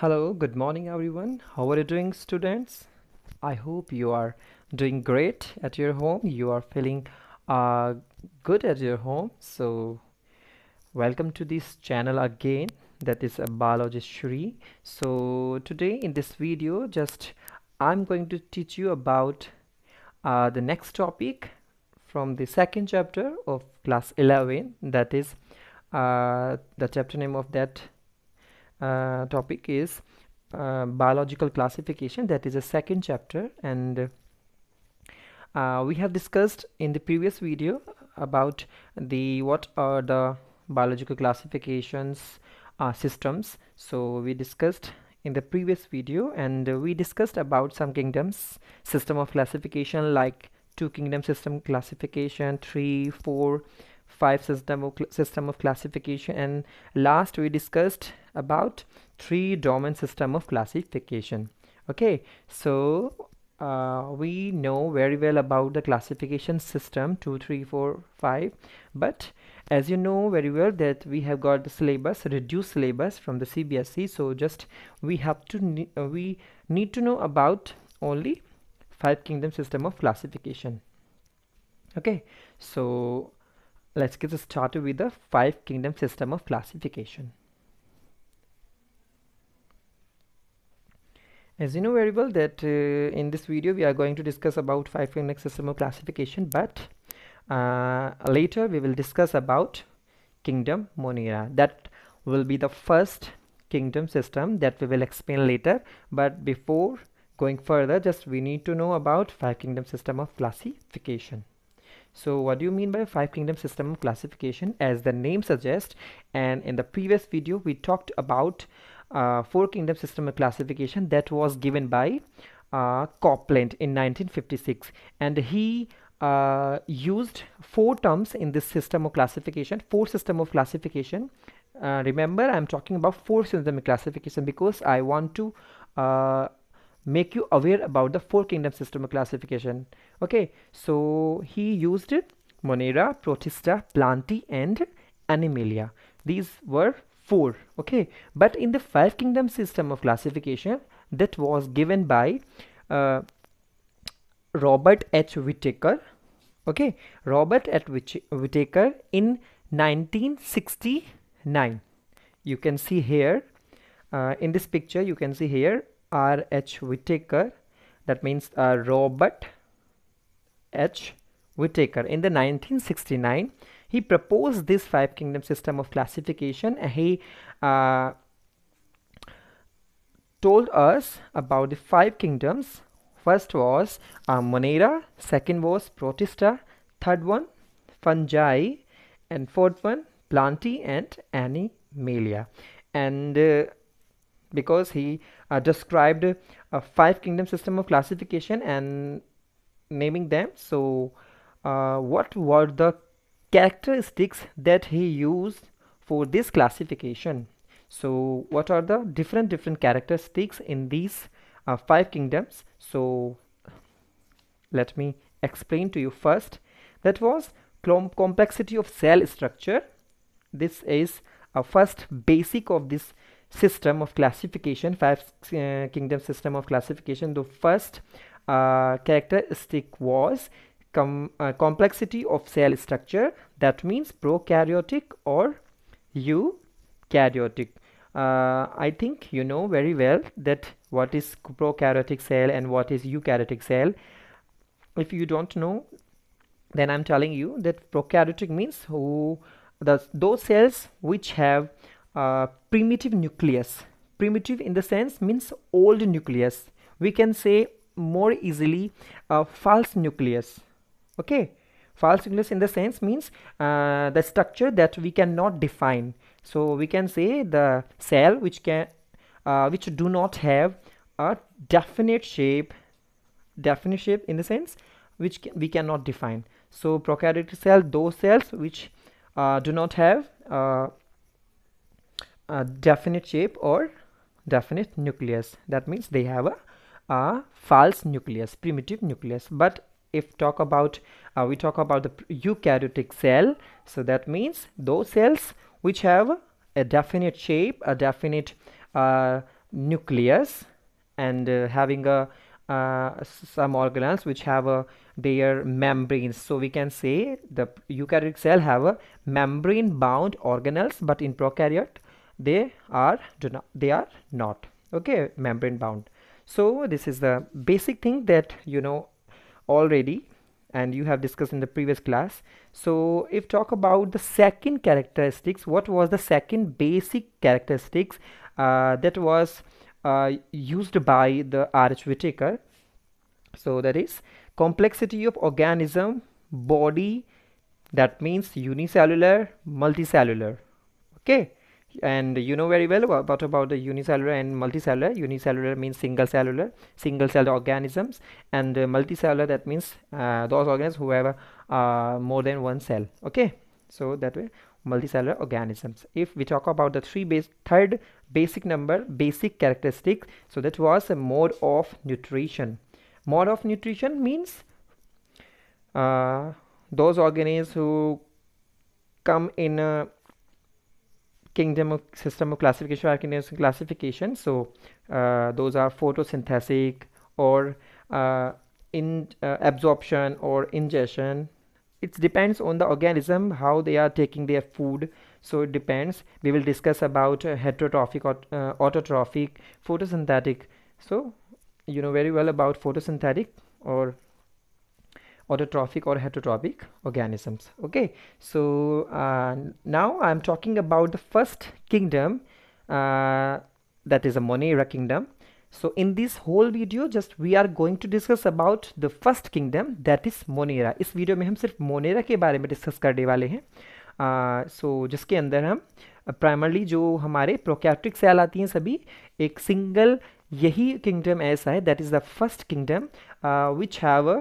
Hello, good morning everyone. How are you doing students? I hope you are doing great at your home. You are feeling uh, good at your home. So welcome to this channel again that is a biologist Shree. So today in this video just I'm going to teach you about uh, the next topic from the second chapter of class 11 that is uh, the chapter name of that uh, topic is uh, biological classification. That is a second chapter. And uh, we have discussed in the previous video about the what are the biological classifications uh, systems. So we discussed in the previous video and we discussed about some kingdoms system of classification like two kingdom system classification three four five system of system of classification. And last we discussed about three domain system of classification. Okay so uh, we know very well about the classification system two three four five but as you know very well that we have got the syllabus reduced syllabus from the CBSE so just we have to uh, we need to know about only five kingdom system of classification. Okay so let's get started with the five kingdom system of classification as you know very well that uh, in this video we are going to discuss about five kingdom system of classification but uh, later we will discuss about kingdom monera. That will be the first kingdom system that we will explain later but before going further just we need to know about five kingdom system of classification. So what do you mean by five kingdom system of classification? As the name suggests and in the previous video we talked about uh, four kingdom system of classification that was given by uh, Copeland in 1956 and he uh, used four terms in this system of classification four system of classification. Uh, remember I'm talking about four system of classification because I want to uh, make you aware about the four kingdom system of classification. Okay so he used monera protista plantae and animalia. These were four okay but in the five kingdom system of classification that was given by uh, robert h whittaker okay robert h whittaker in 1969 you can see here uh, in this picture you can see here R. H. Whittaker that means uh, Robert H. Whittaker in the 1969 he proposed this five kingdom system of classification and he uh, told us about the five kingdoms. First was uh, Monera second was Protista third one fungi and fourth one Plantae and Animalia. And uh, because he uh, described a five kingdom system of classification and naming them so uh, what were the characteristics that he used for this classification. So what are the different different characteristics in these uh, five kingdoms? So let me explain to you first. That was complexity of cell structure. This is a first basic of this system of classification five uh, kingdom system of classification. The first uh, characteristic was com uh, complexity of cell structure. That means prokaryotic or eukaryotic. Uh, I think you know very well that what is prokaryotic cell and what is eukaryotic cell. If you don't know then I'm telling you that prokaryotic means who the those cells which have uh, primitive nucleus. Primitive in the sense means old nucleus. We can say more easily a false nucleus okay. False nucleus in the sense means uh, the structure that we cannot define. So we can say the cell which can uh, which do not have a definite shape definite shape in the sense which we cannot define. So prokaryotic cell those cells which uh, do not have uh, a definite shape or definite nucleus. That means they have a, a false nucleus primitive nucleus. But if talk about uh, we talk about the eukaryotic cell so that means those cells which have a definite shape a definite uh, nucleus and uh, having a uh, some organelles which have a their membranes. So we can say the eukaryotic cell have a membrane bound organelles but in prokaryote they are do not they are not. Okay membrane bound so this is the basic thing that you know already and you have discussed in the previous class. So if talk about the second characteristics what was the second basic characteristics uh, that was uh, used by the R.H. Whittaker? So that is complexity of organism body that means unicellular multicellular. Okay and you know very well about about the unicellular and multicellular? Unicellular means single cellular single cell organisms and uh, multicellular that means uh, those organisms who have uh, more than one cell okay? So that way multicellular organisms. If we talk about the three base third basic number basic characteristic so that was a mode of nutrition. Mode of nutrition means uh, those organisms who come in a kingdom of system of classification or classification. So uh, those are photosynthetic or uh, in uh, absorption or ingestion. It depends on the organism how they are taking their food. So it depends. We will discuss about uh, heterotrophic or uh, autotrophic photosynthetic. So you know very well about photosynthetic or autotrophic or heterotrophic organisms okay so uh, now i'm talking about the first kingdom uh, that is a monera kingdom so in this whole video just we are going to discuss about the first kingdom that is monera video में हम सिर्फ़ Monera के बारे में discuss करने वाले हैं सो uh, so जिसके अंदर हम प्राइमरली जो हमारे प्रोकैट्रिक सेल आती हैं सभी एक सिंगल यही किंगडम ऐसा है that is the first kingdom which have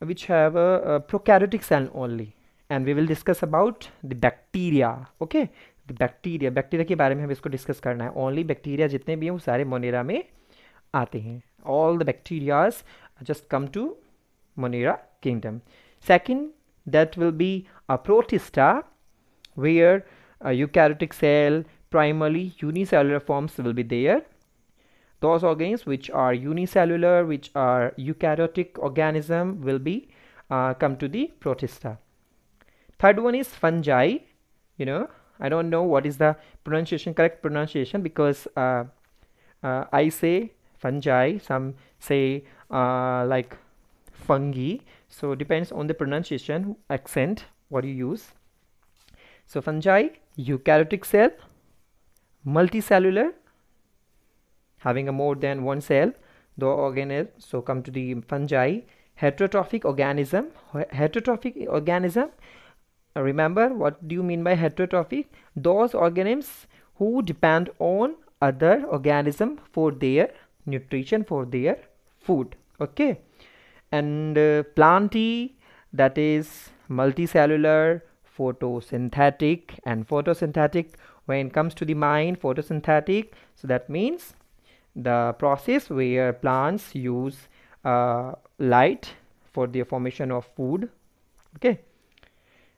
which have a, a prokaryotic cell only and we will discuss about the bacteria okay the bacteria bacteria के बारे में हम इसको discuss करना है only bacteria जितने भी हैं वो सारे मोनेरा में आते हैं all the bacterias just come to monera kingdom second that will be a protista where a eukaryotic cell primarily unicellular forms will be there those organisms which are unicellular which are eukaryotic organism will be uh, come to the protista. Third one is fungi. You know i don't know what is the pronunciation correct pronunciation because uh, uh, i say fungi some say uh, like fungi. So depends on the pronunciation accent what you use. So fungi eukaryotic cell multicellular having a more than one cell the organelle so come to the fungi heterotrophic organism heterotrophic organism. Remember what do you mean by heterotrophic? Those organisms who depend on other organism for their nutrition for their food okay? And uh, plantae that is multicellular photosynthetic and photosynthetic. When it comes to the mind photosynthetic so that means the process where plants use uh, light for the formation of food okay?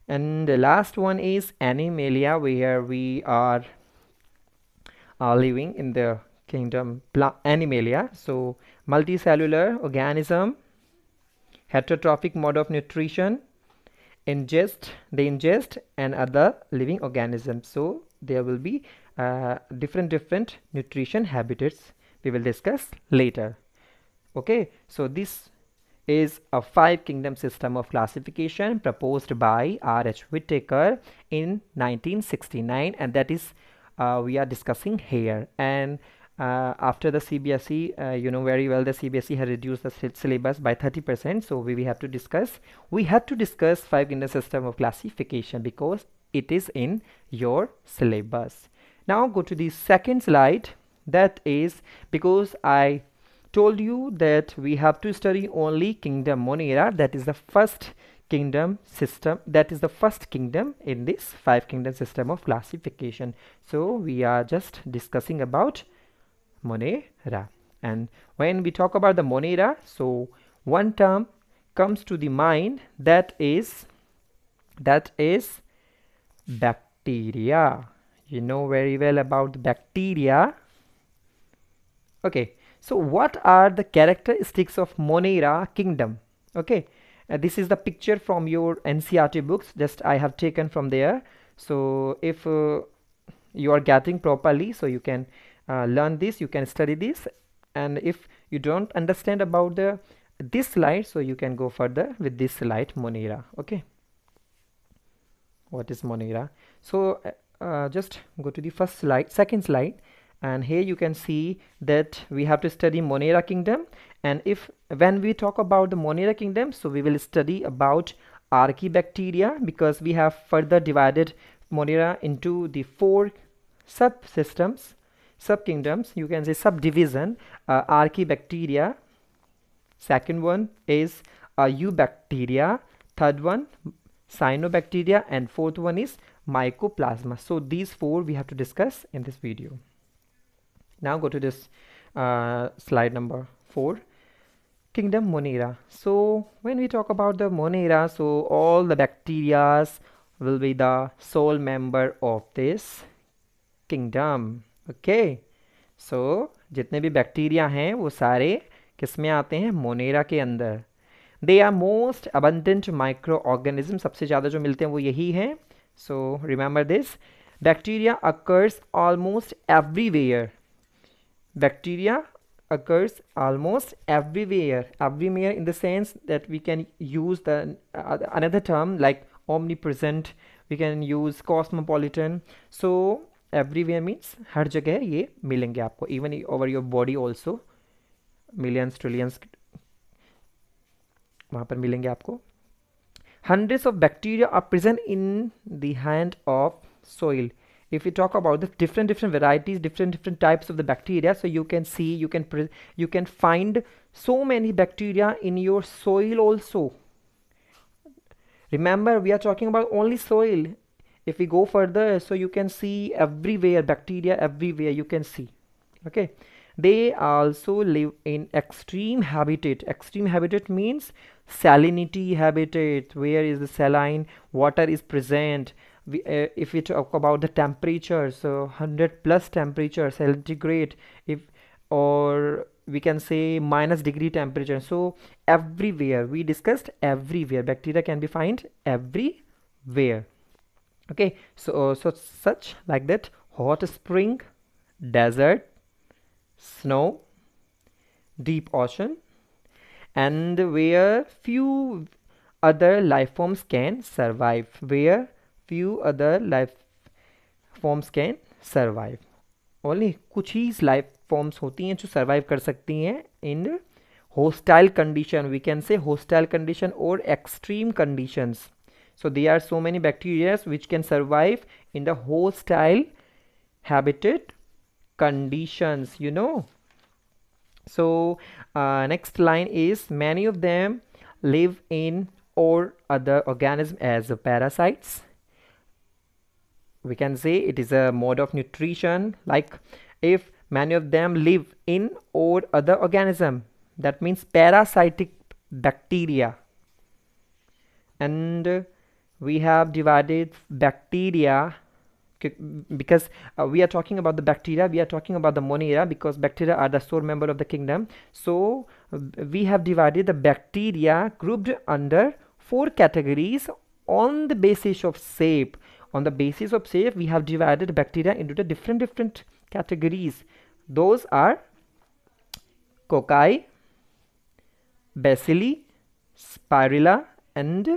And the last one is animalia where we are living in the kingdom animalia. So multicellular organism heterotrophic mode of nutrition ingest they ingest and other living organisms. So there will be uh, different different nutrition habitats we will discuss later. Okay so this is a five kingdom system of classification proposed by R.H. Whittaker in 1969 and that is uh, we are discussing here. And uh, after the CBSE uh, you know very well the CBSE has reduced the syllabus by 30% so we, we have to discuss. We had to discuss five kingdom system of classification because it is in your syllabus. Now go to the second slide that is because I told you that we have to study only kingdom monera that is the first kingdom system that is the first kingdom in this five kingdom system of classification. So we are just discussing about monera. And when we talk about the monera so one term comes to the mind that is that is bacteria. You know very well about bacteria okay. So what are the characteristics of monera kingdom? Okay. Uh, this is the picture from your ncrt books. Just i have taken from there. So if uh, you are getting properly so you can uh, learn this you can study this. And if you don't understand about the this slide so you can go further with this slide monera. Okay. What is monera? So uh, uh, just go to the first slide second slide and here you can see that we have to study monera kingdom. And if when we talk about the monera kingdom so we will study about archaebacteria because we have further divided monera into the four subsystems subkingdoms. You can say subdivision uh, archaebacteria second one is uh, eubacteria third one cyanobacteria and fourth one is mycoplasma. So these four we have to discuss in this video now go to this uh, slide number four kingdom monera so when we talk about the monera so all the bacterias will be the sole member of this kingdom okay so जितने भी bacteria हैं वो सारे किसमें आते हैं monera के अंदर they are most abundant microorganism सबसे जो मिलते हैं वो यही हैं so remember this bacteria occurs almost everywhere bacteria occurs almost everywhere everywhere in the sense that we can use the uh, another term like omnipresent we can use cosmopolitan so everywhere means हर जगह ये मिलेंगे आपको even over your body also millions trillions वहाँ पर मिलेंगे आपको hundreds of bacteria are present in the hand of soil if we talk about the different different varieties different different types of the bacteria so you can see you can you can find so many bacteria in your soil also. Remember we are talking about only soil. If we go further so you can see everywhere bacteria everywhere you can see. Okay? They also live in extreme habitat. Extreme habitat means salinity habitat. Where is the saline? Water is present we, uh, if we talk about the temperature so 100 plus temperature centigrade if or we can say minus degree temperature so everywhere we discussed everywhere bacteria can be found everywhere okay so so such like that hot spring desert snow, deep ocean, and where few other life forms can survive. Where few other life forms can survive. Only कुछ ही life forms होती हैं जो survive कर सकती हैं in hostile condition. We can say hostile condition or extreme conditions. So there are so many bacteria which can survive in the hostile habitat conditions you know so uh, next line is many of them live in or other organism as parasites we can say it is a mode of nutrition like if many of them live in or other organism that means parasitic bacteria. And we have divided bacteria because uh, we are talking about the bacteria we are talking about the monera because bacteria are the sole member of the kingdom. So uh, we have divided the bacteria grouped under four categories on the basis of shape on the basis of shape we have divided bacteria into the different different categories. Those are cocci bacilli spirilla and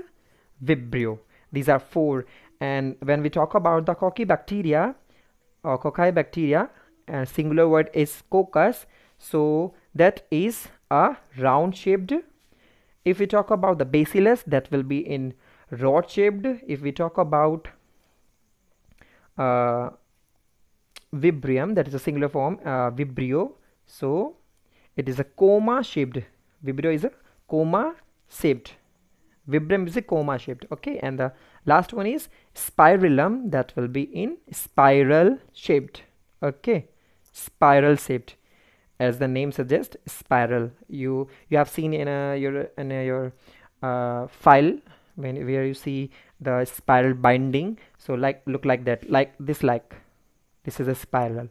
vibrio. These are four. And when we talk about the cocci bacteria or cocci bacteria uh, singular word is coccus so that is a round shaped. If we talk about the bacillus that will be in rod shaped. If we talk about vibrium that is a singular form uh, vibrio. So it is a comma shaped. Vibrio is a comma shaped. Vibrium is a comma shaped okay? And the last one is spirillum that will be in spiral shaped okay? Spiral shaped as the name suggests spiral. You you have seen in a, your in a, your uh, file when where you see the spiral binding so like look like that like this like this is a spiral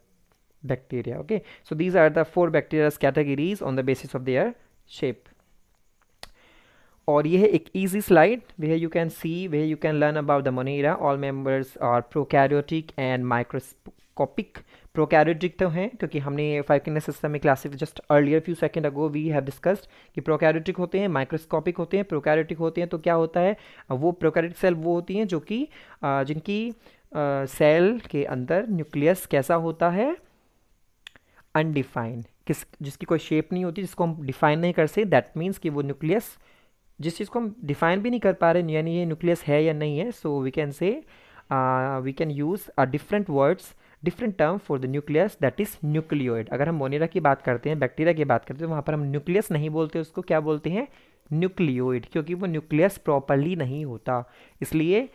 bacteria okay so these are the four bacteria categories on the basis of their shape और ये है एक easy slide where you can see where you can learn about the Monera all members are prokaryotic and microscopic Prokaryotic तो हैं, क्योंकि हमने five kingdom system में क्लासिफ just earlier few second ago we have discussed कि prokaryotic होते हैं microscopic होते हैं प्रोकैरियोटिक होते हैं तो क्या होता है? वो प्रोकैरियोटिक सेल वो होती हैं जो कि जिनकी सेल के अंदर न्यूक्लियस कैसा होता है? अनडिफाइंड किस, जिसकी कोई शेप नहीं होती, जिसको हम डिफाइन नहीं कर सकते दैट मीन्स कि वो न्यूक्लियस जिस चीज़ को हम डिफाइन भी नहीं कर पा रहे, यानी ये न्यूक्लियस है या नहीं है so we can say we can use different words different term for the nucleus that is nucleoid अगर हम मोनेरा की बात करते हैं, बैक्टीरिया की बात करते हैं तो वहाँ पर हम न्यूक्लियस नहीं बोलते, उसको क्या बोलते हैं? न्यूक्लियोइड क्योंकि वो न्यूक्लियस प्रॉपरली नहीं होता। इसलिए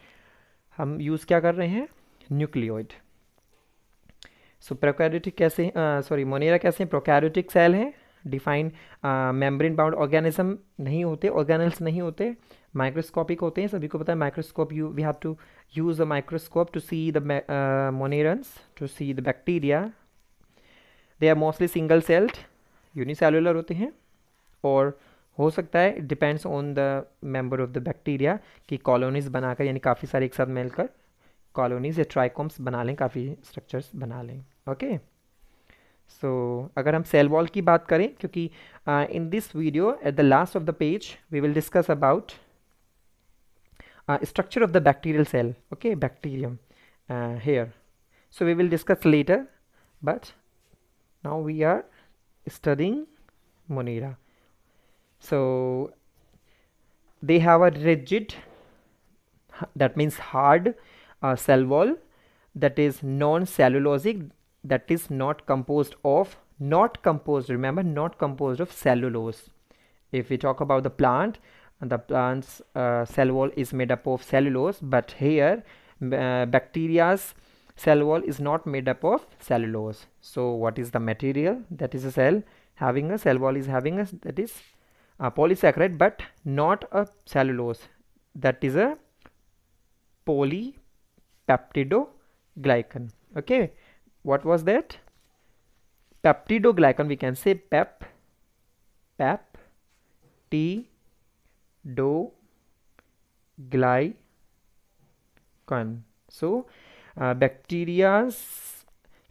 हम यूज़ क्या कर रहे हैं? न्यूक्लियोइड सो प्रोकैरियोटिक कैसे सॉरी मोनेरा कैसे हैं? प्रोकैरियोटिक सेल हैं। डिफाइन मेम्ब्रेन बाउंड ऑर्गेनिज्म नहीं होते ऑर्गेनल्स नहीं होते माइक्रोस्कोपिक होते हैं सभी को पता है microscope you we have to use a microscope to see the uh, to see the bacteria they are mostly single celled unicellular होते हैं और हो सकता है depends on the member of the bacteria कि कॉलोनीज बनाकर यानी काफ़ी सारे एक साथ मिलकर कॉलोनीज या ट्राइकोम्स बना लें काफ़ी स्ट्रक्चर्स बना लें ओके सो अगर हम सेल वॉल की बात करें, क्योंकि in this video at the last of the page we will discuss about structure of the bacterial cell okay bacterium here so we will discuss later but now we are studying monera so they have a rigid that means hard cell wall that is non cellulosic that is not composed of not composed remember not composed of cellulose. If we talk about the plant and the plant's uh, cell wall is made up of cellulose but here uh, bacteria's cell wall is not made up of cellulose. So what is the material? That is a cell having a cell wall is having a that is a polysaccharide but not a cellulose. That is a polypeptidoglycan. Okay what was that? Peptidoglycan we can say pep pep t do glycan so uh, bacteria's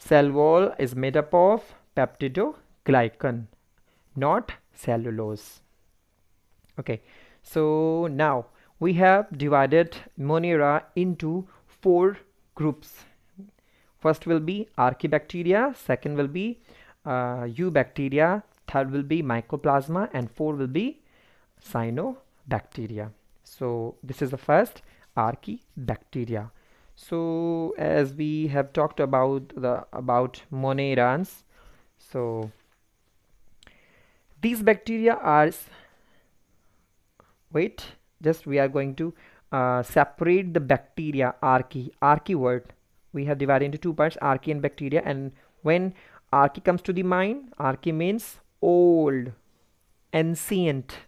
cell wall is made up of peptidoglycan not cellulose. Okay so now we have divided monera into four groups first will be archaebacteria second will be uh, eubacteria third will be mycoplasma and four will be cyanobacteria. So this is the first archaebacteria so as we have talked about the about monerans so these bacteria are wait just we are going to uh, separate the bacteria archae archae word we have divided into two parts archae and bacteria and when archae comes to the mind archae means old ancient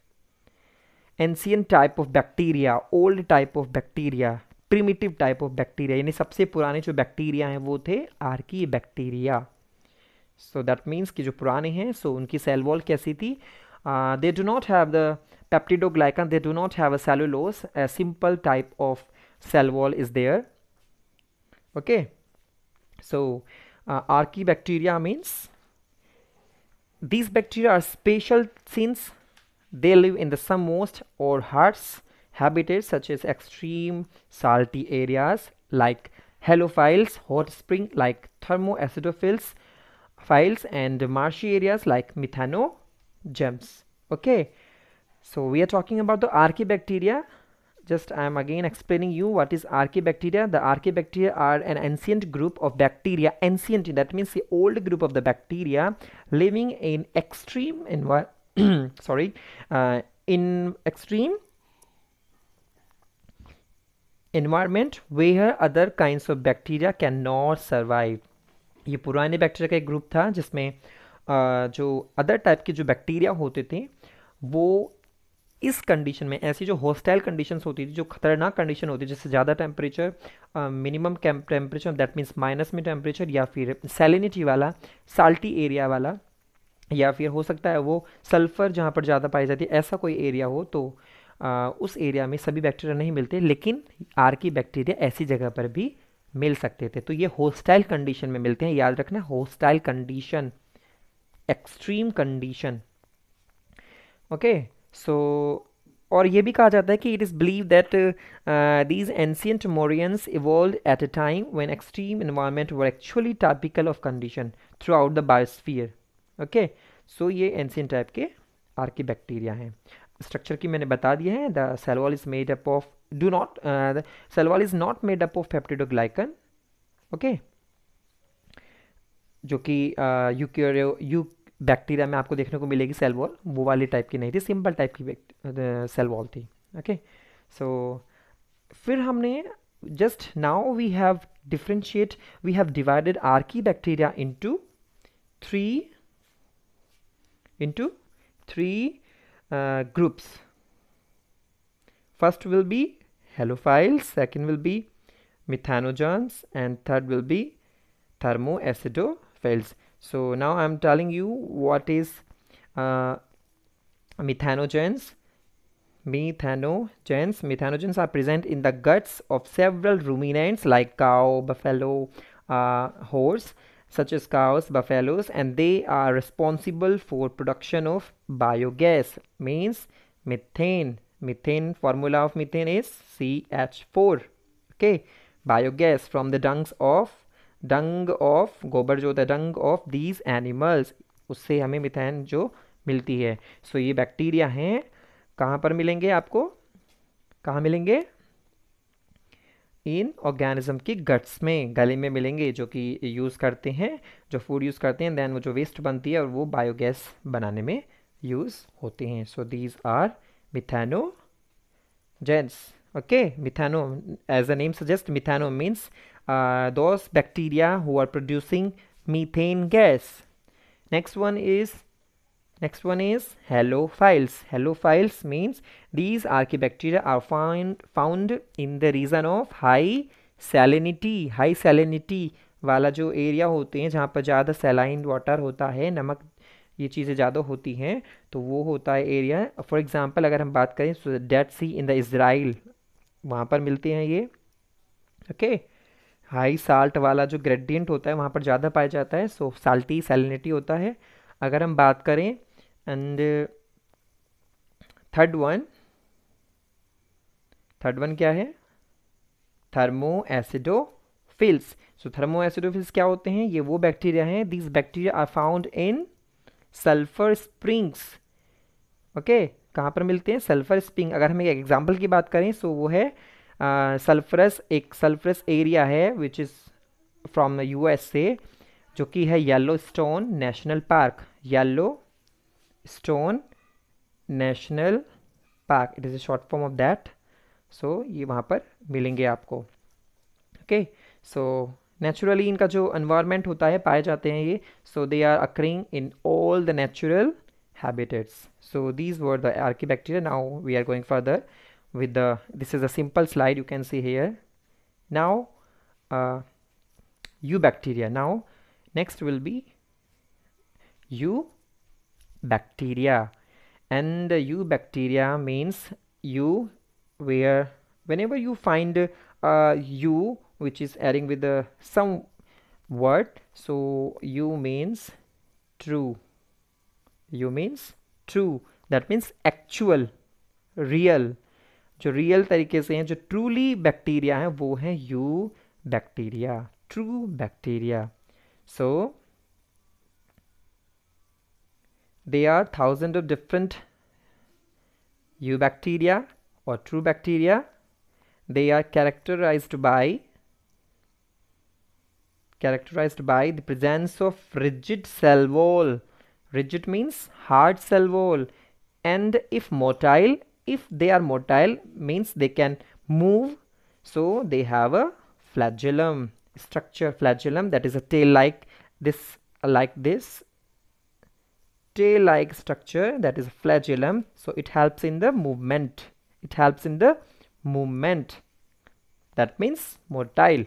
ancient type of bacteria old type of bacteria primitive type of bacteria यानी सबसे पुराने जो bacteria हैं वो थे archaebacteria so that means कि जो पुराने हैं सो so उनकी सेल वॉल कैसी थी do not have the peptidoglycan they do not have a cellulose a simple type of cell wall is there okay so uh, archaebacteria means these bacteria are special since they live in the some moist or harsh habitats such as extreme salty areas like halophiles, hot spring like thermoacidophils, philes and marshy areas like methanogens. Okay, so we are talking about the archaebacteria. Just I am again explaining you what is archaebacteria. The archaebacteria are an ancient group of bacteria. Ancient that means the old group of the bacteria living in extreme environment sorry uh, in extreme environment where other kinds of bacteria cannot survive ये पुराने bacteria का एक group था जिसमें uh, जो other type के जो bacteria होते थे वो इस कंडीशन में ऐसी जो हॉस्टाइल कंडीशंस होती थी जो खतरनाक कंडीशन होती जैसे ज़्यादा temperature minimum temperature that means minus में टेम्परेचर या फिर सैलिनिटी वाला साल्टी एरिया वाला या फिर हो सकता है वो सल्फ़र जहाँ पर ज़्यादा पाई जाती है ऐसा कोई एरिया हो तो आ, उस एरिया में सभी बैक्टीरिया नहीं मिलते लेकिन आर की बैक्टीरिया ऐसी जगह पर भी मिल सकते थे। तो ये होस्टाइल कंडीशन में मिलते हैं याद रखना hostile condition extreme condition okay so और ये भी कहा जाता है कि it is believe that these ancient monerans evolve at a time when extreme environment were actually typical of condition throughout the biosphere okay so ये एंशियंट टाइप के archaebacteria हैं। स्ट्रक्चर की मैंने बता दिया है the cell wall is made up of do not cell wall is not made up of peptidoglycan okay जो कि यूक्योरियो यू बैक्टीरिया में आपको देखने को मिलेगी सेल वॉल वो वाली टाइप की नहीं थी सिंपल टाइप की सेल वॉल थी। ओके सो फिर हमने just now we have differentiate we have divided archaebacteria into three into three groups first will be halophiles second will be methanogens and third will be thermoacidophiles so now i'm telling you what is uh, methanogens. Methanogens. Methanogens are present in the guts of several ruminants like cow buffalo uh, horse such as cows buffaloes and they are responsible for production of biogas means methane. Methane formula of methane is ch4 okay? Biogas from the dungs of dung of gobar जो होता है डंग of these animals उससे हमें मिथैन जो मिलती है। सो so, ये bacteria हैं। कहाँ पर मिलेंगे आपको? कहाँ मिलेंगे? इन ऑर्गेनिज्म की गट्स में गले में मिलेंगे जो कि यूज़ करते हैं जो फ़ूड यूज़ करते हैं देन वो जो वेस्ट बनती है और वो बायोगैस बनाने में यूज़ होते हैं। So these are methanogens okay methano as a name suggest methano means uh, those bacteria who are producing methane gas next one is next one is halophiles halophiles means these archaebacteria are found found in the region of high salinity high salinity वाला जो area होते हैं जहाँ पर ज़्यादा saline water होता है नमक ये चीज़ें ज़्यादा होती हैं तो वो होता है एरिया फॉर एग्जांपल अगर हम बात करें dead sea in the Israel वहाँ पर मिलते हैं ये ओके okay? हाई साल्ट वाला जो ग्रेडियंट होता है, वहाँ पर ज़्यादा पाया जाता है, सो साल्टी, सैलिनिटी होता है। अगर हम बात करें and third one third one क्या है? Thermoacidophiles so thermoacidophiles क्या होते हैं? ये वो बैक्टीरिया हैं। This bacteria are found in sulphur springs okay कहाँ पर मिलते हैं? सल्फ़र स्प्रिंग अगर हम एक एग्ज़ाम्पल की बात करें सो so वो है सल्फरस, एक सल्फरस एरिया है विच इज़ फ्रॉम यू से जो कि है Yellowstone National Park Yellowstone National Park it is a short form of that so ये वहाँ पर मिलेंगे आपको. ओके सो नेचुरली इनका जो एनवायरनमेंट होता है, पाए जाते हैं ये. So they are occurring in all the natural habitats. So, these were the archaebacteria now, we are going further. With the this is a simple slide you can see here. Now uh, bacteria now next will be you bacteria, and you bacteria means you where whenever you find uh, u which is adding with the some word so u means true. U means true. That means actual real जो real तरीके से हैं, जो truly bacteria हैं, वो हैं eubacteria true bacteria so they are thousand of different eubacteria और true bacteria they are characterize by characterize by the presence of rigid cell wall rigid means hard cell wall and if motile if they are motile means they can move. So they have a flagellum structure flagellum that is a tail like this like this. Tail like structure that is flagellum. So it helps in the movement. It helps in the movement. That means motile.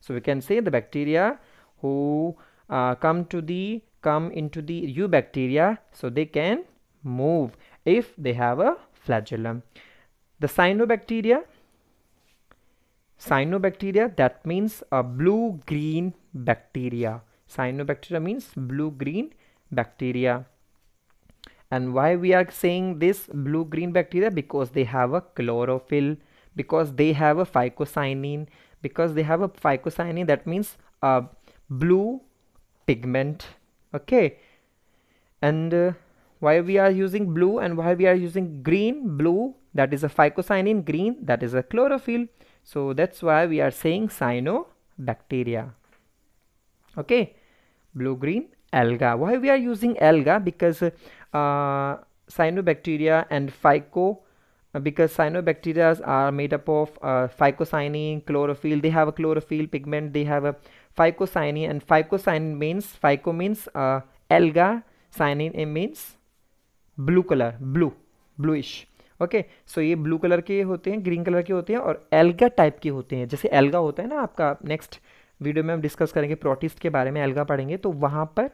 So we can say the bacteria who uh, come to the come into the eubacteria. So they can move. If they have a flagellum. The cyanobacteria cyanobacteria that means a blue green bacteria. Cyanobacteria means blue green bacteria. And why we are saying this blue green bacteria? Because they have a chlorophyll. Because they have a phycocyanin. Because they have a phycocyanin that means a blue pigment. Okay? And uh, why we are using blue and why we are using green? Blue that is a phycocyanin green that is a chlorophyll. So that's why we are saying cyanobacteria. Okay blue green alga. Why we are using alga? Because uh, cyanobacteria and phyco uh, because cyanobacteria are made up of uh, phycocyanin chlorophyll. They have a chlorophyll pigment. They have a phycocyanin and phycocyanin means phyco means uh, alga. Cyanin means blue colour blue bluish okay so ये blue colour के होते हैं green colour के होते हैं और alga type के होते हैं। जैसे एल्गा होता है ना आपका नेक्स्ट वीडियो में हम डिस्कस करेंगे प्रोटिस्ट के बारे में एल्गा पढ़ेंगे। तो वहाँ पर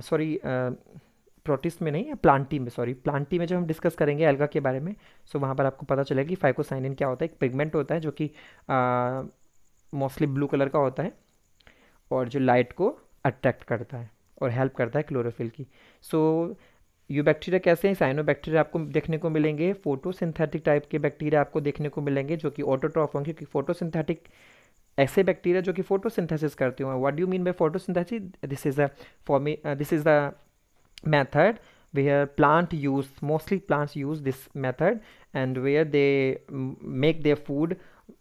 सॉरी प्रोटिस्ट में नहीं प्लांटी में सॉरी प्लांटी में जब हम डिस्कस करेंगे एल्गा के बारे में सो वहाँ पर आपको पता चलेगा कि फाइकोसाइनिन क्या होता है। एक पिगमेंट होता है जो कि मोस्टली ब्लू कलर का होता है और जो लाइट को अट्रैक्ट करता है और हेल्प करता है क्लोरोफिल की। सो so, यू बैक्टीरिया कैसे हैं? साइनो बैक्टीरिया आपको देखने को मिलेंगे फ़ोटो फोटोसिंथेटिक टाइप के बैक्टीरिया आपको देखने को मिलेंगे जो कि ऑटोट्रॉफ होंगे, क्योंकि फ़ोटो सिंथेटिक ऐसे बैक्टीरिया जो कि फ़ोटो सिंथेसिस करते हुए what do mean by photosynthesis this is a form this is method way are plant use mostly plants use this method and way are they make their food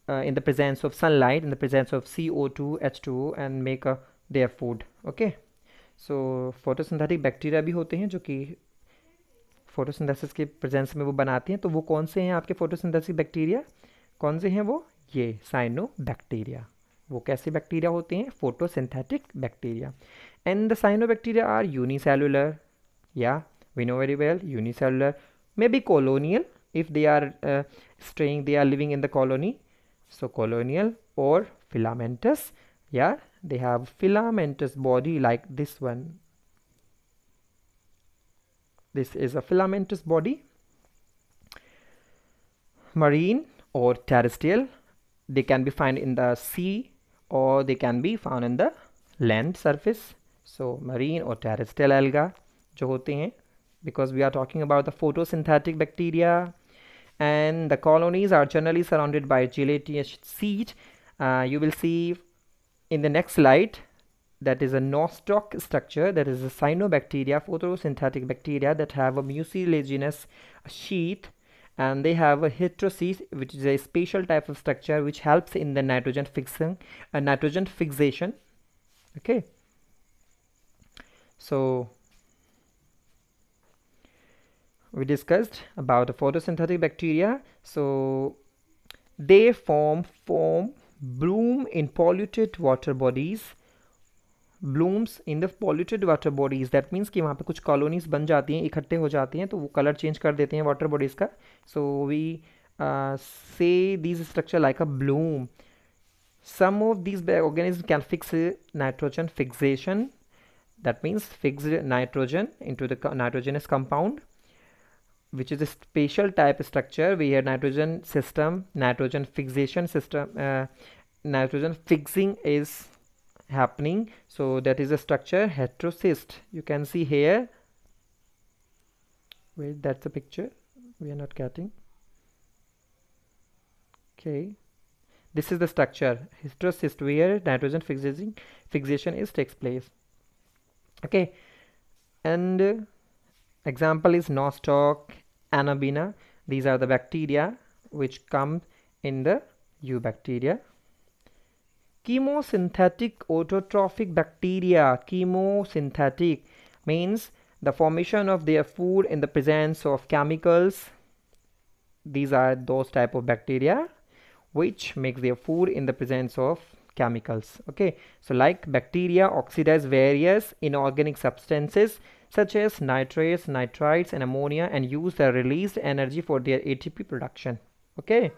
in the presence of sunlight in the presence of C O two H two and make a their food okay so photosynthetic bacteria भी होते हैं जो कि photosynthesis के presence में वो बनाते हैं तो वो कौन से हैं आपके फोटोसिंथेसिस बैक्टीरिया? कौन से हैं वो? ये साइनो बैक्टीरिया वो कैसे बैक्टीरिया होते हैं? Photosynthetic bacteria. And the cyanobacteria are unicellular या we know very well unicellular may be colonial if they are staying they are living in the colony so colonial or filamentous yeah they have filamentous body like this one. This is a filamentous body marine or terrestrial. They can be found in the sea or they can be found in the land surface. So marine or terrestrial alga jo hote hain because we are talking about the photosynthetic bacteria and the colonies are generally surrounded by gelatinous sheet uh, you will see in the next slide that is a nostoc structure that is a cyanobacteria photosynthetic bacteria that have a mucilaginous sheath and they have a heterocyst which is a special type of structure which helps in the nitrogen fixing uh, nitrogen fixation. Okay. So we discussed about the photosynthetic bacteria. So they form form bloom in polluted water bodies blooms in the polluted water bodies that means कि वहाँ पे कुछ colonies बन जाती हैं, इकट्ठे हो जाती हैं तो वो कलर चेंज कर देते हैं वाटर बॉडीज़ का। So we say these structure like a bloom some of these organism can fix nitrogen fixation that means fix nitrogen into the nitrogenous compound which is a special type structure we है nitrogen system nitrogen fixation system nitrogen fixing is happening. So that is a structure heterocyst. You can see here. Wait that's a picture. We are not getting okay. This is the structure. Heterocyst where nitrogen fixation fixation is takes place. Okay. And uh, example is nostoc Anabaena these are the bacteria which come in the eubacteria chemosynthetic autotrophic bacteria. Chemosynthetic means the formation of their food in the presence of chemicals. These are those type of bacteria which makes their food in the presence of chemicals. Okay. So like bacteria oxidize various inorganic substances such as nitrates nitrites and ammonia and use the released energy for their ATP production. Okay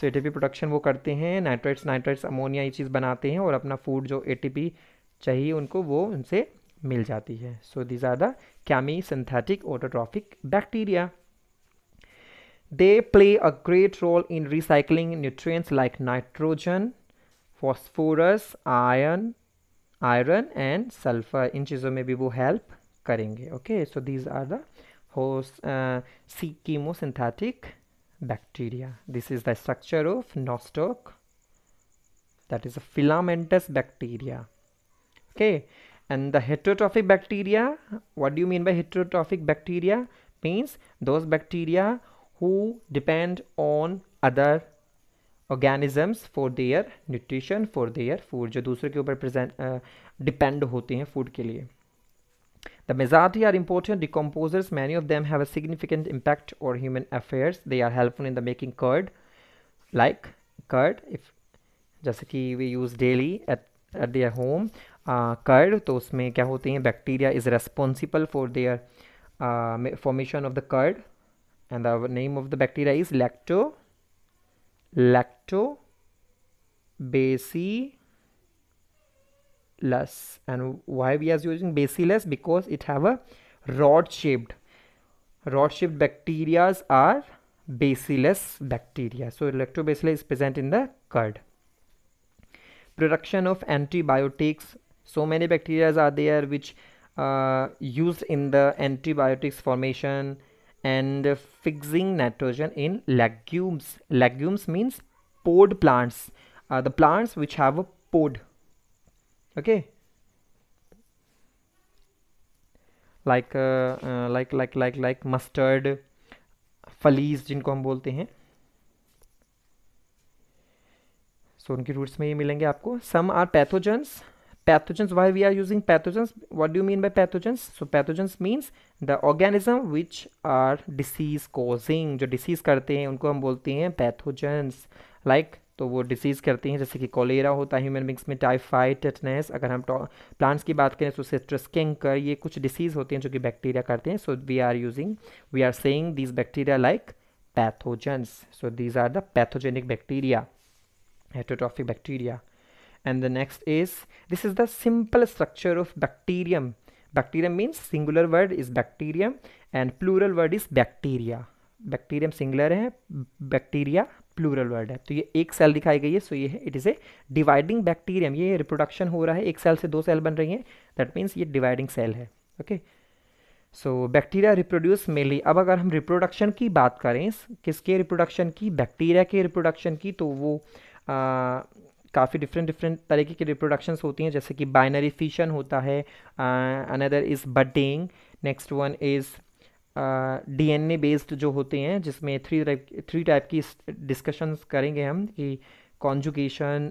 so a production वो करते हैं nitrites nitrites ammonia ये चीज़ बनाते हैं और अपना food जो ATP चाहिए उनको वो उनसे मिल जाती है। So these are the chemosynthetic autotrophic bacteria they play a great role in recycling nutrients like nitrogen phosphorus ion iron and sulphur इन चीज़ों में भी वो हेल्प करेंगे okay so these are those C chemosynthetic bacteria. This is the structure of nostoc. That is a filamentous bacteria. Okay. And the heterotrophic bacteria, what do you mean by heterotrophic bacteria? Means those bacteria who depend on other organisms for their nutrition, for their food, जो दूसरे के ऊपर uh, depend होते हैं food के लिए the majority are important decomposers. Many of them have a significant impact on human affairs. They are helpful in the making curd, like curd. If जैसे कि we use daily at at their home uh, curd तो उसमें क्या होते हैं bacteria is responsible for their uh, formation of the curd and the name of the bacteria is lacto lacto bacillus less. And why we are using bacillus? Because it have a rod shaped rod shaped bacterias are bacillus bacteria. So lactobacillus is present in the curd production of antibiotics. So many bacteria are there which uh, used in the antibiotics formation and fixing nitrogen in legumes. Legumes means pod plants. Uh, the plants which have a pod okay? Like uh, uh, like like like like mustard फलीज जिनको हम बोलते हैं। सो so, उनके roots में ये मिलेंगे आपको। Some are pathogens pathogens why we are using pathogens what do mean by pathogens so pathogens means the organism which are disease causing जो डिसीज करते हैं उनको हम बोलते हैं पैथोजेंस लाइक like, तो वो डिसीज़ करती हैं, जैसे कि कोलेरा होता है ह्यूमन बींग्स में टाइफाइड टेटनेस अगर हम प्लांट्स की बात करें तो सिस्ट्रस कैंकर ये कुछ डिसीज़ होती हैं जो कि बैक्टीरिया करते हैं। So we are using we are saying these bacteria like pathogens so these are the pathogenic bacteria heterotrophic bacteria and the next is this is the simple structure of bacterium bacterium means singular word is bacterium and plural word is bacteria bacterium singular है bacteria plural word है। तो ये एक cell दिखाई गई है so ये है it is a dividing bacterium ये रिप्रोडक्शन हो रहा है, एक सेल से दो सेल बन रही हैं। दैट मीन्स ये डिवाइडिंग सेल है okay so bacteria reproduce mainly अब अगर हम रिप्रोडक्शन की बात करें, किसके रिप्रोडक्शन की? बैक्टीरिया के रिप्रोडक्शन की तो वो काफ़ी डिफरेंट डिफरेंट तरीके की रिप्रोडक्शंस होती हैं, जैसे कि बाइनरी फिशन होता है another is budding next one is DNA based जो होते हैं, जिसमें थ्री टाइप थ्री टाइप की डिस्कशंस करेंगे हम कि conjugation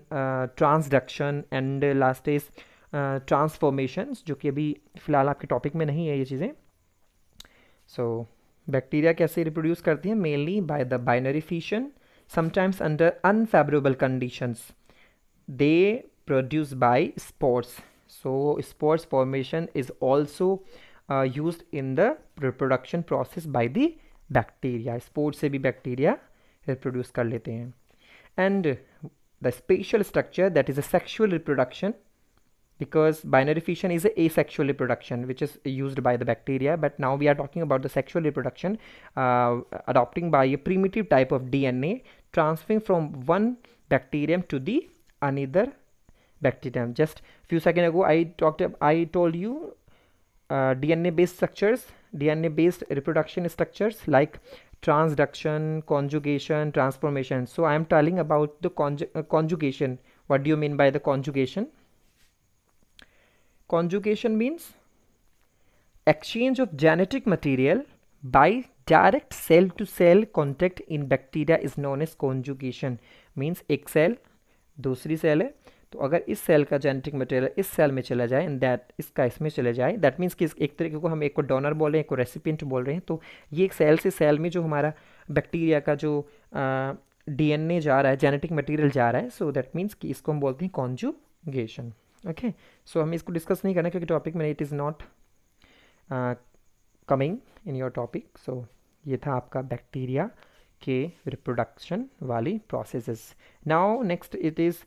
transduction and last is transformation जो कि अभी फ़िलहाल आपके टॉपिक में नहीं है ये चीज़ें। सो बैक्टीरिया कैसे रिप्रोड्यूस करती हैं? Mainly by the binary fission sometimes under unfavourable conditions they produce by spores so spores formation is also uh, used in the reproduction process by the bacteria spores से भी bacteria reproduce कर लेते हैं and the spatial structure that is a sexual reproduction because binary fission is a asexual reproduction which is used by the bacteria but now we are talking about the sexual reproduction uh, adopting by a primitive type of DNA transferring from one bacterium to the another bacterium just few seconds ago I talked I told you uh, DNA based structures, DNA based reproduction structures like transduction, conjugation, transformation. So I am telling about the conju uh, conjugation. What do you mean by the conjugation? Conjugation means exchange of genetic material by direct cell to cell contact in bacteria is known as conjugation means एक cell दूसरी cell है तो अगर इस cell का genetic material इस cell में चला जाए दैट इसका इसमें चले जाए दैट मीन्स कि एक तरीके को हम एक को डोनर बोल रहे हैं, एक को रेसिपियंट बोल रहे हैं तो ये एक सेल से सेल में जो हमारा बैक्टीरिया का जो डीएनए जा रहा है जेनेटिक मटेरियल जा रहा है सो दैट मीन्स कि इसको हम बोलते हैं कॉन्जुगेशन ओके सो हम इसको डिस्कस नहीं करना क्योंकि टॉपिक में it is not coming in your topic so ये था आपका बैक्टीरिया के रिप्रोडक्शन वाली process now next it is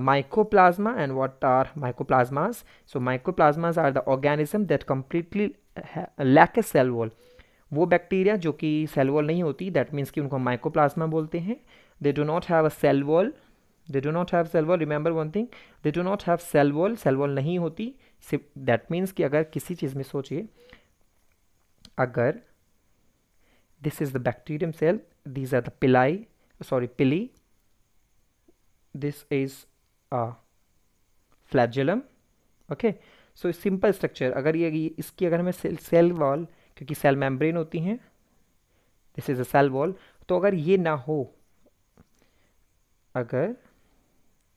mycoplasma and what are mycoplasmas so mycoplasmas are the organism that completely lack a cell wall वो bacteria जो कि cell wall नहीं होती दैट मीन्स कि उनको माइकोप्लाज्मा बोलते हैं. They do not have a cell wall they do not have cell wall remember one thing they do not have cell wall cell wall नहीं होती. सिर्फ़ दैट मीन्स कि अगर किसी चीज़ में सोचिए, अगर this is the bacterium cell these are the pili sorry, pili. This is a flagellum, okay? So simple structure अगर ये इसकी अगर हमें सेल सेल वॉल क्योंकि सेल मेम्ब्रेन होती हैं this is a cell wall तो अगर ये ना हो, अगर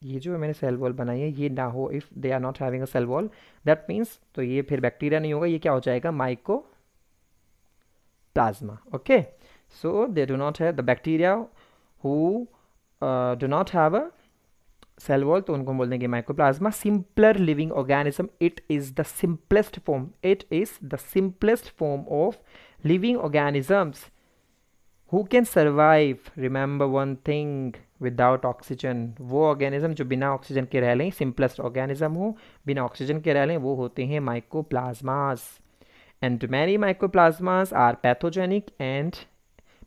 ये जो मैंने सेल वॉल बनाई है, ये ना हो if they are not having a cell wall that means तो ये फिर बैक्टीरिया नहीं होगा, ये क्या हो जाएगा? Mycoplasma okay So they do not have the bacteria who uh, do not have a cell wall तो उनको बोल देंगे microplasma simpler living organism it is the simplest form it is the simplest form of living organisms who can survive remember one thing without oxygen वो organism जो बिना oxygen के रह लें सिंपलेस्ट ऑर्गेनिज्म हो बिना ऑक्सीजन के रह लें वो होते हैं mycoplasmas and many mycoplasmas are pathogenic and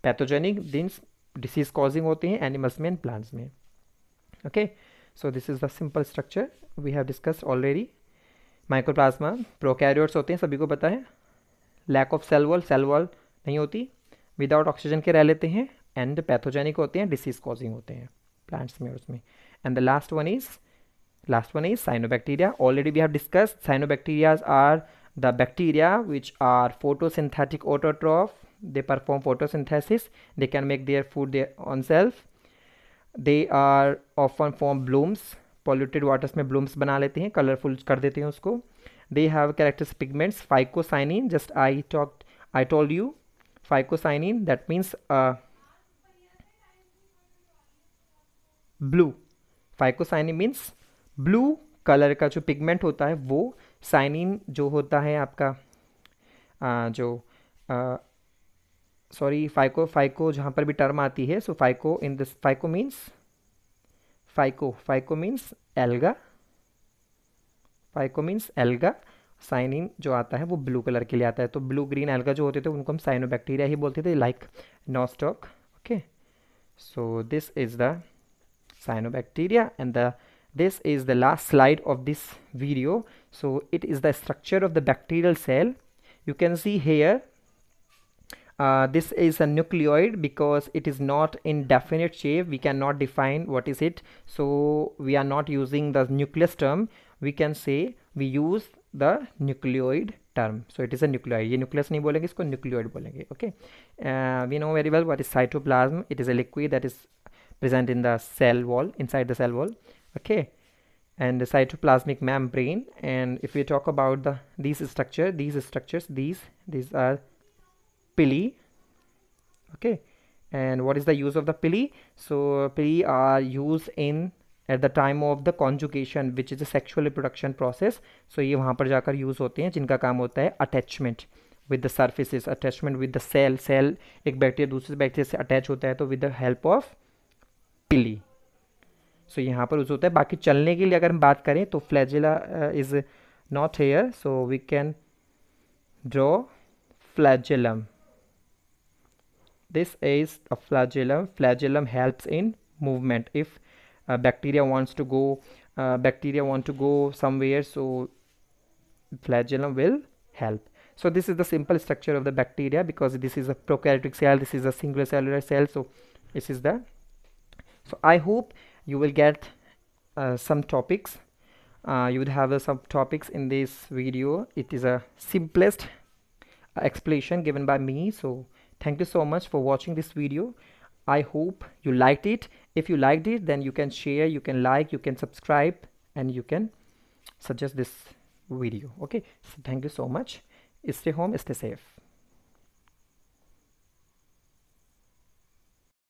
pathogenic दिन्स disease causing होते हैं एनिमल्स में एंड प्लांट्स में। Okay so this is the simple structure we have discussed already mycoplasma prokaryotes होते हैं, सभी को पता है। Lack of cell wall cell wall नहीं होती। विदाउट ऑक्सीजन के रह लेते हैं एंड पैथोजेनिक होते हैं डिसीज कॉजिंग होते हैं प्लांट्स में और उसमें। And the last one is last one is cyanobacteria already we have discussed cyanobacterias are the bacteria which are photosynthetic autotroph they perform photosynthesis they can make their food their own self they are often form blooms polluted waters में blooms बना लेते हैं colorful कर देते हैं उसको they have characteristic pigments phycocyanin just I talked I told you phycocyanin that means uh, blue phycocyanin means blue colour का जो पिगमेंट होता है वो साइनिन जो होता है आपका आ, जो सॉरी फाइको फाइको जहाँ पर भी टर्म आती है so phyco in this phyco means phyco phyco means alga phyco means alga cyanin जो आता है वो ब्लू कलर के लिए आता है तो ब्लू ग्रीन एल्गा जो होते थे उनको हम साइनोबैक्टीरिया ही बोलते थे like Nostoc okay so this is the cyanobacteria and the this is the last slide of this video. So it is the structure of the bacterial cell. You can see here uh, this is a nucleoid because it is not in definite shape. We cannot define what is it. So we are not using the nucleus term. We can say we use the nucleoid term. So it is a nucleoid. ye nucleus nahi bolenge isko nucleoid bolenge okay? Uh, we know very well what is cytoplasm. It is a liquid that is present in the cell wall inside the cell wall okay? And the cytoplasmic membrane. And if we talk about the these structure these structures these these are pili okay? And what is the use of the pili so pili are used in at the time of the conjugation which is a sexual reproduction process so ये वहाँ पर जाकर use होते हैं, जिनका काम होता है attachment with the surfaces attachment with the cell cell एक bacteria, दूसरे bacteria से अटैच होता है तो विद द हेल्प ऑफ़ पिली सो यहाँ पर यूज़ होता है। बाकी चलने के लिए अगर हम बात करें तो flagella is not hair so we can draw flagellum this is a flagellum. Flagellum helps in movement. If uh, bacteria wants to go uh, bacteria want to go somewhere so flagellum will help. So this is the simple structure of the bacteria because this is a prokaryotic cell this is a single cellular cell so this is the so i hope you will get uh, some topics. Uh, you would have uh, some topics in this video. It is a simplest explanation given by me so thank you so much for watching this video. I hope you liked it. If you liked it then you can share you can like you can subscribe and you can suggest this video. Okay? So thank you so much. Stay home stay safe